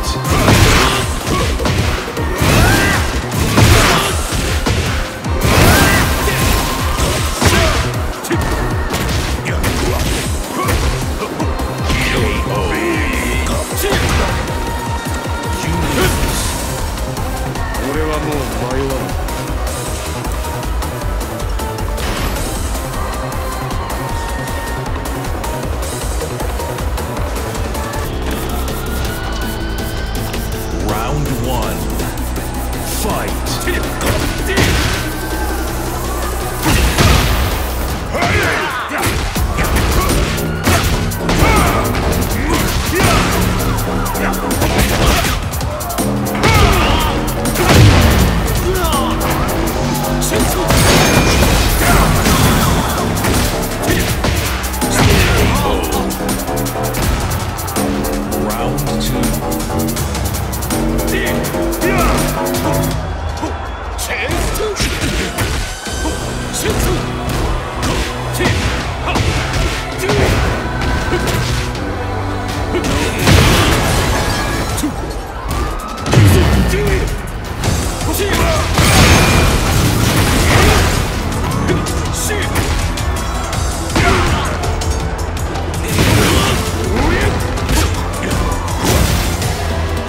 Fight!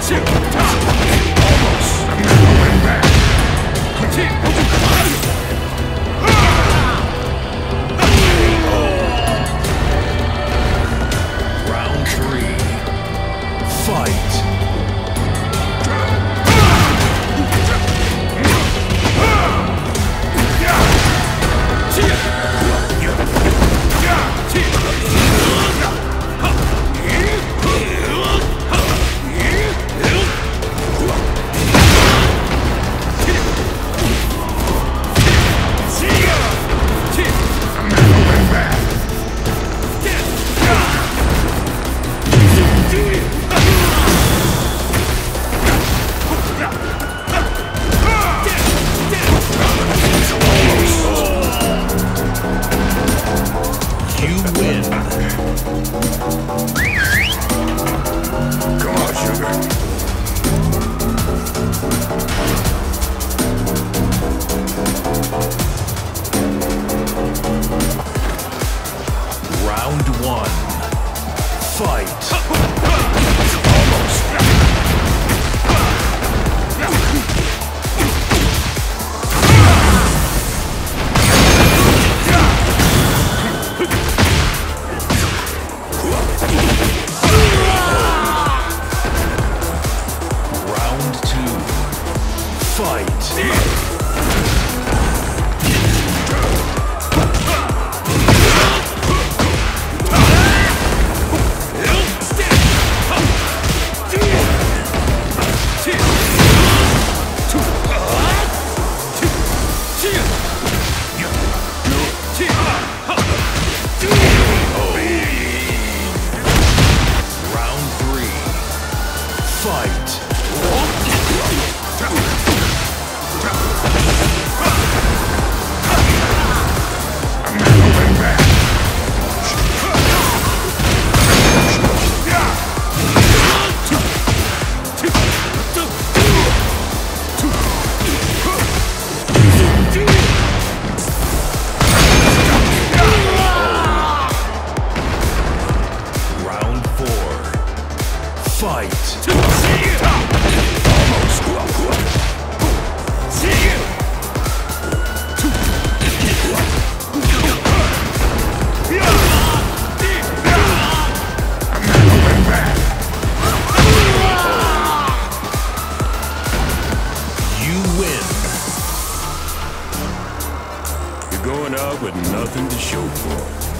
Almost. I'm not going back. Nothing to show for it.